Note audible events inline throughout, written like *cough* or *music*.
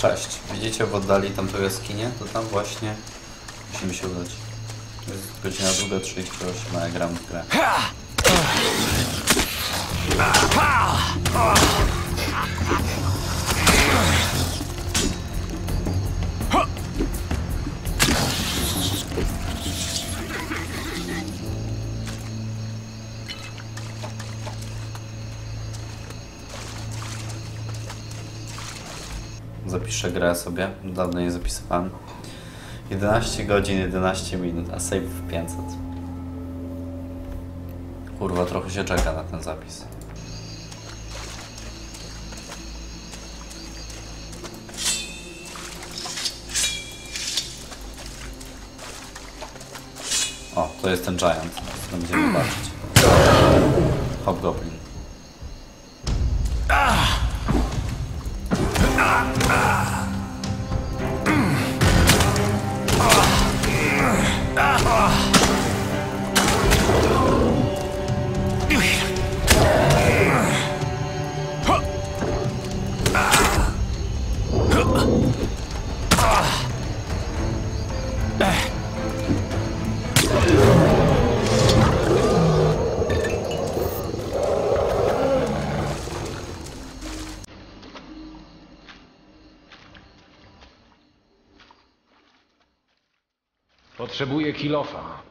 Cześć. Widzicie w oddali tamtą jaskinię? To tam właśnie musimy się udać. To jest godzina 2.38, a ja gram w grę. Zapiszę grę sobie, dawno nie zapisywałem. 11 godzin, 11 minut, a save w 500. Kurwa, trochę się czeka na ten zapis. O, to jest ten giant, co będziemy patrzeć. Hobgoblin. Potrzebuję kilofa.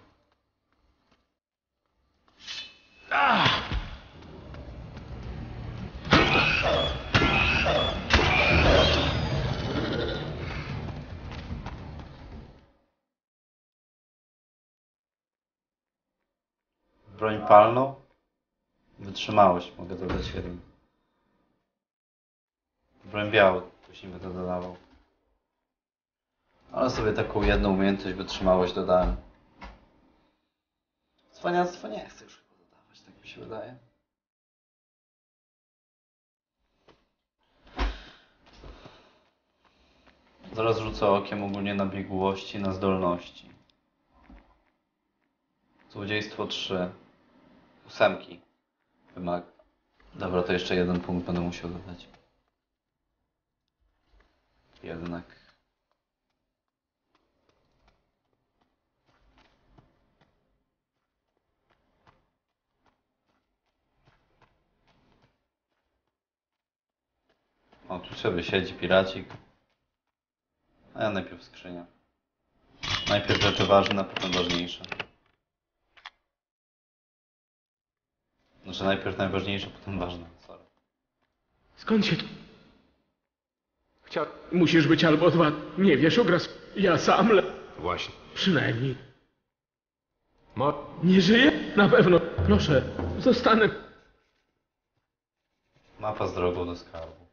Broń palną. Wytrzymałość, mogę dodać jeden. Broń białą, później będę dodawał. Ale sobie taką jedną umiejętność, wytrzymałość dodałem. Cwaniactwo nie chcę już chyba dodawać, tak mi się wydaje. Zaraz rzucę okiem ogólnie na biegłości, na zdolności. Złodziejstwo 3. Ósemki. Wymaga. Dobra, to jeszcze jeden punkt będę musiał dodać. Jednak. O, tu sobie siedzi piracik. A ja najpierw skrzynia. Najpierw rzeczy ważne, a potem ważniejsze. Znaczy najpierw najważniejsze, potem ważne. Sorry. Skąd się... tu- Chcia... Musisz być albo dwa... Nie wiesz, ogras... Ja sam le... Właśnie. Przynajmniej. Mo... Nie żyję? Na pewno. Proszę, zostanę... Mapa z drogą do skarbu.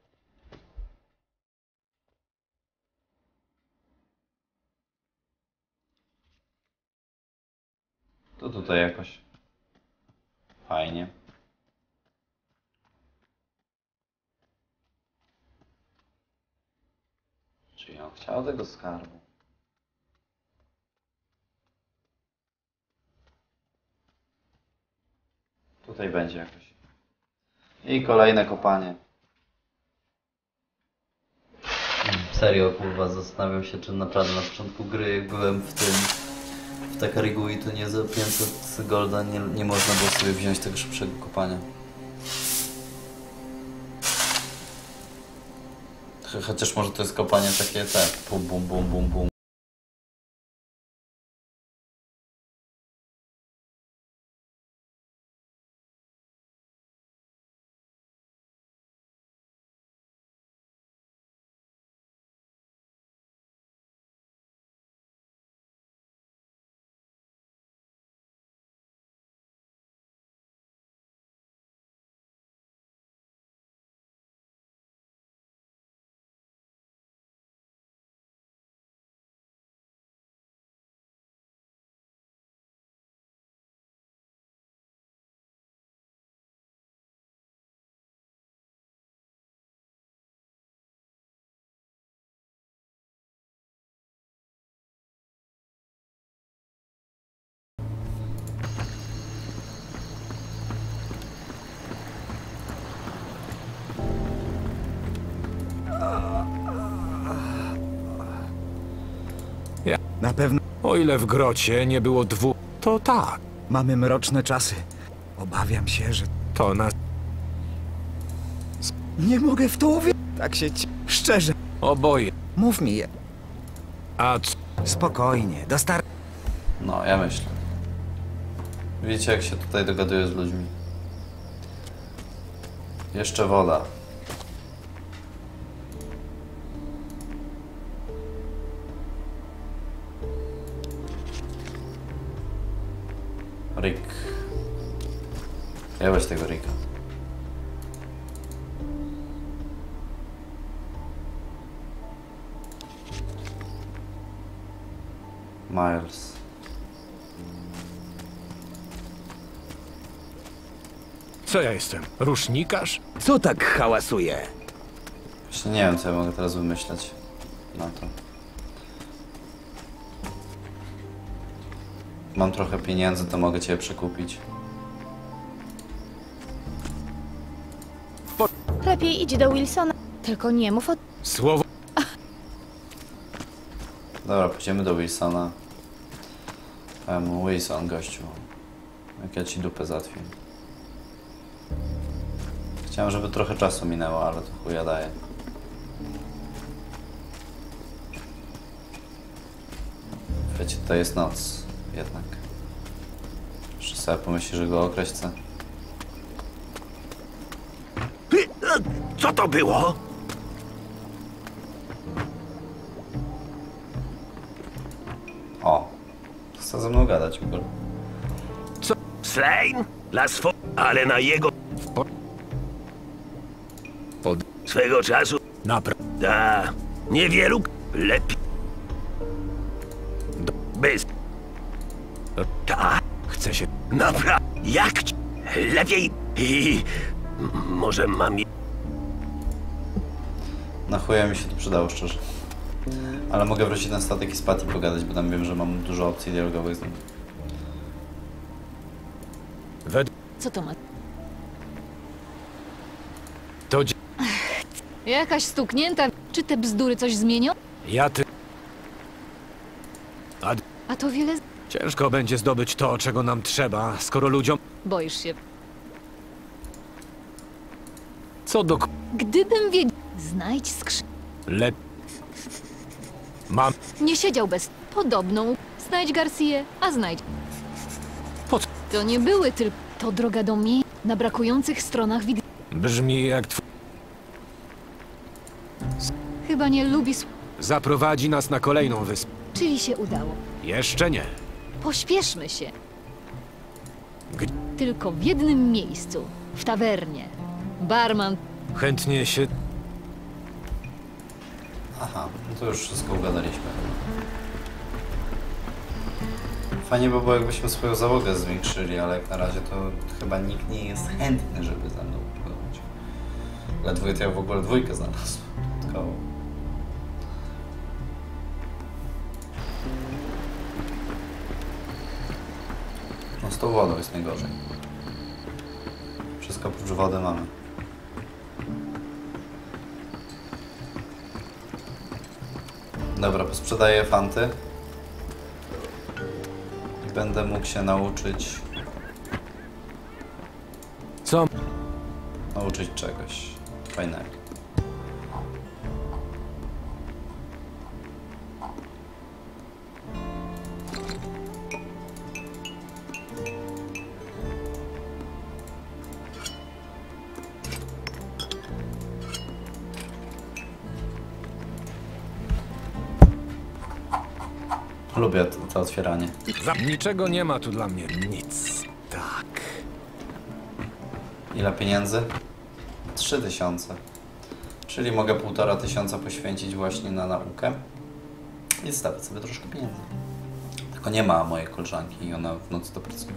To tutaj jakoś fajnie. Czy ja chciał tego skarbu? Tutaj będzie jakoś. I kolejne kopanie. Serio, kurwa, zastanawiam się, czy naprawdę na początku gry, byłem w tym, w Takarigui, to nie za 500 golda nie, nie można było sobie wziąć tego szybszego kopania. Ch- Chociaż może to jest kopanie takie te, bum, bum, bum, bum, bum. Na pewno O ile w grocie nie było dwóch, to tak. mamy mroczne czasy. Obawiam się, że To nas nie mogę w to uwierzyć. Tak się ci... Szczerze, oboje. mów mi je. A c- Spokojnie, dostar... No, ja myślę. Widzicie, jak się tutaj dogaduję z ludźmi. Jeszcze woda. Weź tego Ricka. Miles. co ja jestem? Rusznikarz? Co tak hałasuje? Właśnie nie wiem, co ja mogę teraz wymyśleć na to. Mam trochę pieniędzy, to mogę cię przekupić. Lepiej idź do Wilsona. Tylko nie mów o... Słowo. Dobra, pójdziemy do Wilsona. Mu, Wilson, gościu. Jak ja ci dupę zatwię. Chciałem, żeby trochę czasu minęło, ale to chuja daje. Wiecie, to jest noc. Jednak. Jeszcze sobie pomyśli, że go okraść chce. Co to było? O! Chce ze mną gadać w ogóle. Slain? Dla swo... Ale na jego... Pod... swego czasu... Napra... Da... Niewielu... Lepiej... Bez... Ta... Chce się... Napra... Jak... Lepiej... I... *laughs* Może mam... Na chuja mi się to przydało, szczerze. Ale mogę wrócić na statek i z Patty pogadać, bo tam wiem, że mam dużo opcji dialogowych z nim. Wed... Co to ma? To dzie... Jakaś stuknięta. Czy te bzdury coś zmienią? Ja ty... A d- A to wiele. z- ciężko będzie zdobyć to, czego nam trzeba, skoro ludziom... Boisz się. Co do... k- Gdybym wiedział. Znajdź skrzyn. Le... Mam... Nie siedział bez. Podobną. Znajdź Garcję, a znajdź. Po co? To nie były tylko. To droga do mnie na brakujących stronach wid. Brzmi jak tw... Chyba nie lubi. Zaprowadzi nas na kolejną wyspę. Czyli się udało. Jeszcze nie. Pośpieszmy się. G- Tylko w jednym miejscu. W tawernie. Barman. Chętnie się... Aha, no to już wszystko ugadaliśmy. Fajnie by było, jakbyśmy swoją załogę zwiększyli, ale jak na razie to chyba nikt nie jest chętny, żeby ze mną płynąć. Ledwo ja w ogóle dwójkę znalazłem. Tylko... No z tą wodą jest najgorzej. Wszystko oprócz wody mamy. Dobra, posprzedaję fanty. I będę mógł się nauczyć, Co? nauczyć czegoś fajnego. Lubię to, to otwieranie. Za... Niczego nie ma tu dla mnie. Nic. Tak. Ile pieniędzy? 3000. Czyli mogę półtora tysiąca poświęcić właśnie na naukę i zostawić sobie troszkę pieniędzy. Tylko nie ma mojej koleżanki i ona w nocy to pracuje.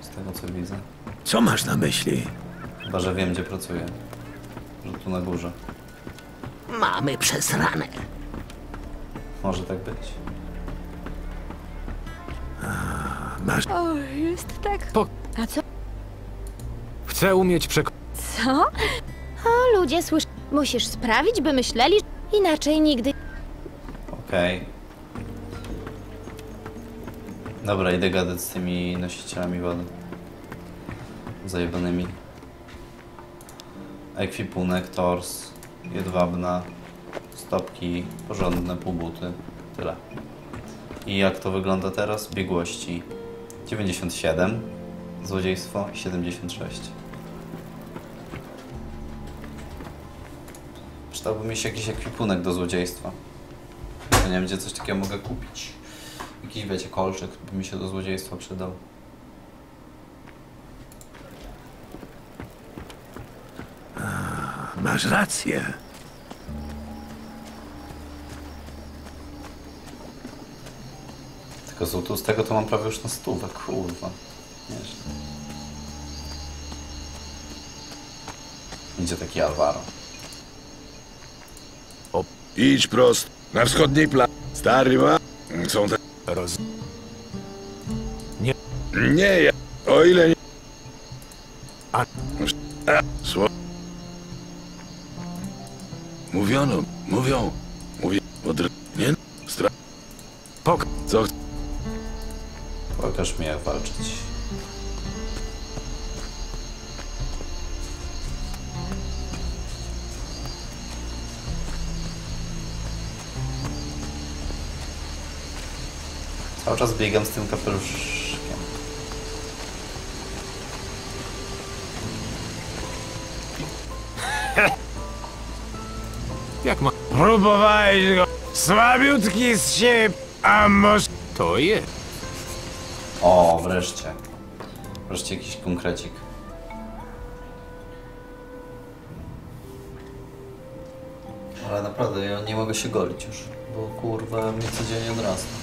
Z tego co widzę. Co masz na myśli? Chyba, że wiem gdzie pracuje. Że tu na górze. Mamy przesrane. Może tak być. O, jest tak... Po- A co? Chcę umieć przek... Co? O, ludzie, słysz... Musisz sprawić, by myśleli, inaczej nigdy... Okej. Dobra, idę gadać z tymi nosicielami wody. Zajebanymi. Ekwipunek, tors, jedwabna, stopki, porządne półbuty. Tyle. I jak to wygląda teraz? Biegłości 97, złodziejstwo 76. Przydałby mi się jakiś ekwipunek do złodziejstwa. Nie wiem, gdzie coś takiego mogę kupić. Jakiś, wiecie, kolczyk by mi się do złodziejstwa przydał. Masz rację. Tylko z, tego to mam prawie już na stówę, kurwa. Nieźle. Idzie taki Alvaro. Idź prosto. Na wschodniej plaży. Stary ma... Są te... Roz... Nie, ja... O ile nie... A- A, Sło... Mówiono, mówią. Mówię... Od... Nie... Stra... Pok... Co... Pokaż mi jak walczyć. Cały czas biegam z tym kapeluszkiem. Jak ma... Próbowałeś go. Słabiutki z siebie, a może... To jest. O, wreszcie. Wreszcie jakiś konkrecik. Ale naprawdę, ja nie mogę się golić już, bo kurwa mnie codziennie odrasta.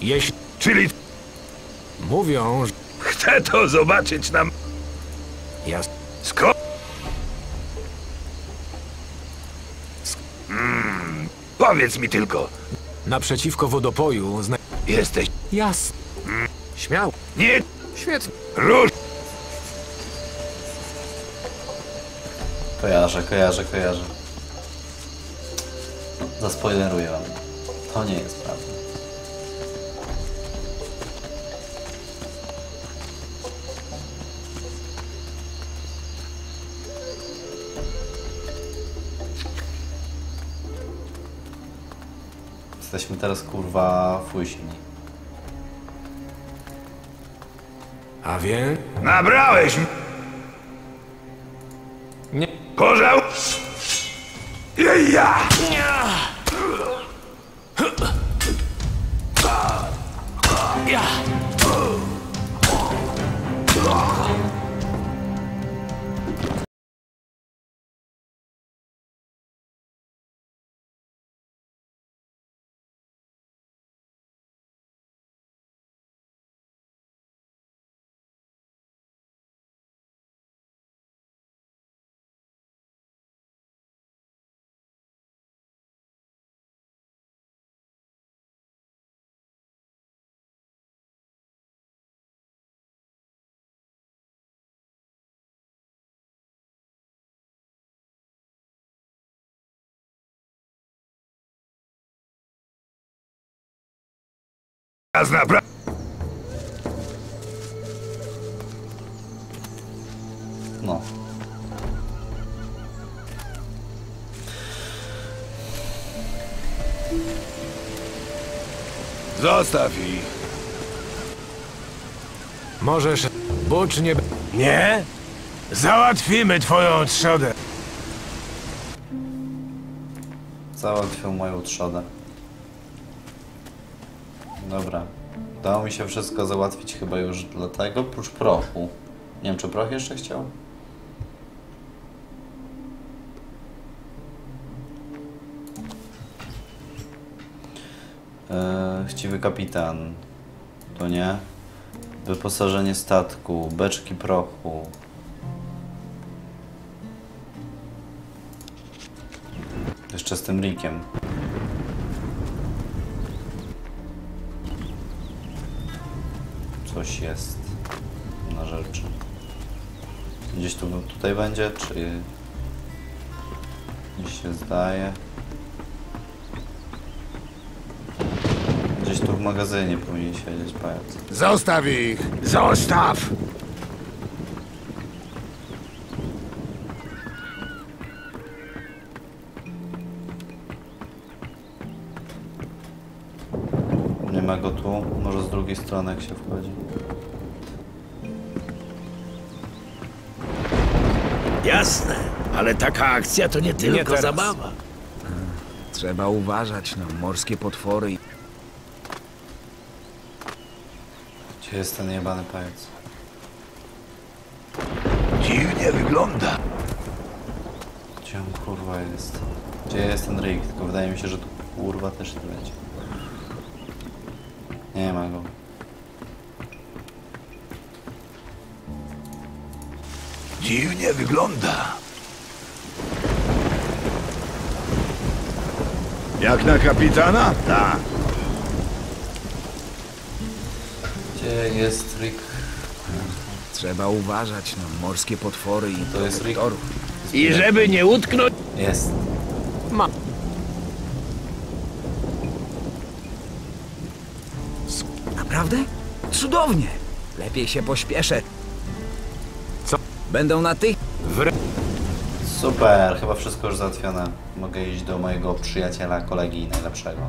Jeśli... Czyli... Mówią, że... Chcę to zobaczyć na... Ja... Sko... Mm, powiedz mi tylko. Naprzeciwko wodopoju zna... Jesteś... Jasne. Śmiał. Nie... Świetnie. Rusz... Kojarzę, kojarzę, kojarzę. Zaspoileruję wam. To nie jest prawda. Jesteśmy teraz kurwa fujśni. A wie... Nabrałeś... m- Nie... Pożał... Ja! Raz napra... No. Zostaw ich. Możesz... Bucz nie... Nie? Załatwimy twoją trzodę. Załatwił moją trzodę. Dobra. Udało mi się wszystko załatwić chyba już dlatego, prócz prochu. Nie wiem, czy proch jeszcze chciał? Eee, chciwy kapitan. To nie. Wyposażenie statku, beczki prochu. Jeszcze z tym Rickiem. Coś jest na rzeczy. Gdzieś tu tutaj będzie, czy Niż się zdaje. Gdzieś tu w magazynie powinien siedzieć pajac. Zostaw ich! Zostaw! Drugiej strony jak się wchodzi. Jasne, ale taka akcja to nie tylko teraz. zabawa. Trzeba uważać na morskie potwory. i- Gdzie jest ten jebany pajac? Dziwnie wygląda. Gdzie on kurwa jest? Gdzie jest ten Rick? Tylko wydaje mi się, że tu kurwa też nie będzie. Nie ma go. Dziwnie wygląda. Jak na kapitana? Tak. Gdzie jest Rick? Trzeba uważać na morskie potwory i To jest Rick. torów. I żeby nie utknąć... Jest. Naprawdę? Cudownie! Lepiej się pośpieszę. Będą na tych? Super, chyba wszystko już załatwione. Mogę iść do mojego przyjaciela, kolegi najlepszego.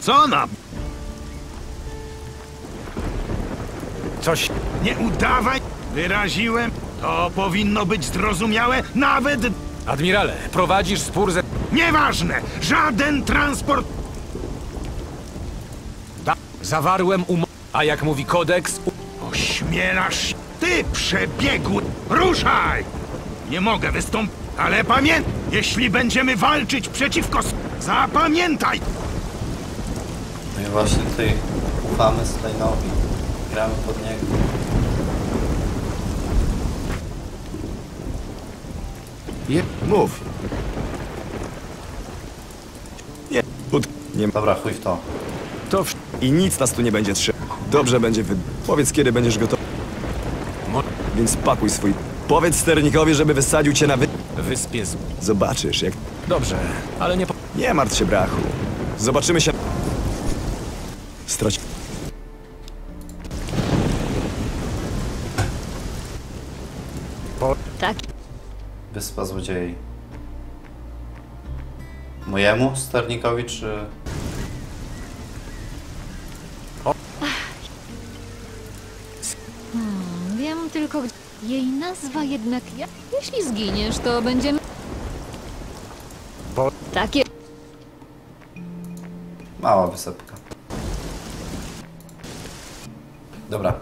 Co nam? Coś... Nie udawaj! Wyraziłem. To powinno być zrozumiałe nawet... Admirale, prowadzisz spór ze... Nieważne! Żaden transport... Da... Zawarłem umowę. A jak mówi kodeks... u- Ośmielasz się. Ty przebiegły! Ruszaj! Nie mogę wystąpić, ale pamiętaj, jeśli będziemy walczyć przeciwko... Zapamiętaj! No i właśnie tutaj ufamy Slane'owi. Gramy pod niego. Je... Mów. Nie, ut... nie ma. Dobra, chuj w to. To w... I nic nas tu nie będzie trzeba. Dobrze będzie wy... Powiedz, kiedy będziesz gotowy. Mo- Więc pakuj swój... Powiedz sternikowi, żeby wysadził cię na wy... Wyspie z... Zobaczysz, jak... Dobrze, ale nie... Po... Nie martw się, brachu. Zobaczymy się... Straci... Tak. Wyspa Złodziei. Mojemu sternikowi, czy... Wiem tylko, gdzie... Jej nazwa jednak... Ja... Jeśli zginiesz, to będziemy... Bo- Takie... Mała wysepka. Dobra,